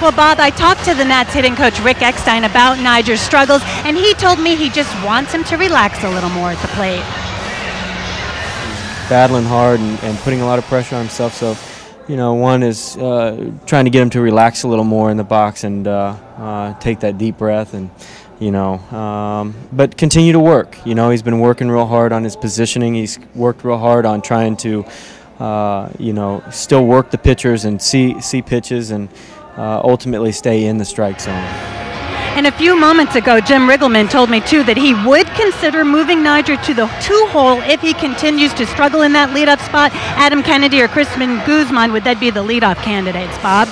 Well, Bob, I talked to the Nats hitting coach Rick Eckstein about Nyjer's struggles, and he told me he just wants him to relax a little more at the plate. Battling hard and, and putting a lot of pressure on himself. So, you know, one is uh, trying to get him to relax a little more in the box and uh, uh, take that deep breath and, you know, um, but continue to work. You know, he's been working real hard on his positioning. He's worked real hard on trying to, uh, you know, still work the pitchers and see see pitches and uh, ultimately stay in the strike zone. And a few moments ago, Jim Riggleman told me too that he would consider moving Nyjer to the two hole if he continues to struggle in that leadoff spot. Adam Kennedy or Cristian Guzman would that be the leadoff candidates, Bob?